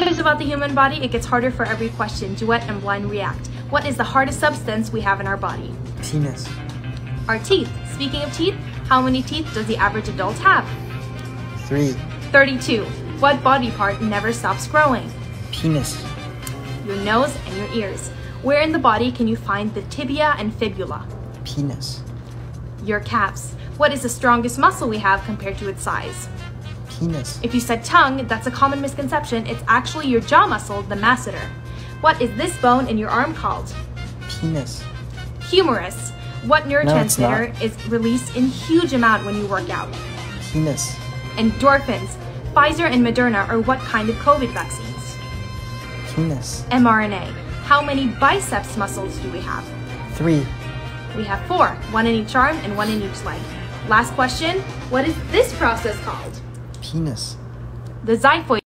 News about the human body, it gets harder for every question. Duet and blind react. What is the hardest substance we have in our body? Penis. Our teeth. Speaking of teeth, how many teeth does the average adult have? Three. 32. What body part never stops growing? Penis. Your nose and your ears. Where in the body can you find the tibia and fibula? Penis. Your calves. What is the strongest muscle we have compared to its size? Penis. If you said tongue, that's a common misconception. It's actually your jaw muscle, the masseter. What is this bone in your arm called? Penis. Humerus. What neurotransmitter is released in huge amount when you work out? Penis. Endorphins. Pfizer and Moderna are what kind of COVID vaccines? Penis. mRNA. How many biceps muscles do we have? Three. We have four, one in each arm and one in each leg. Last question, what is this process called? Penis. The xiphoid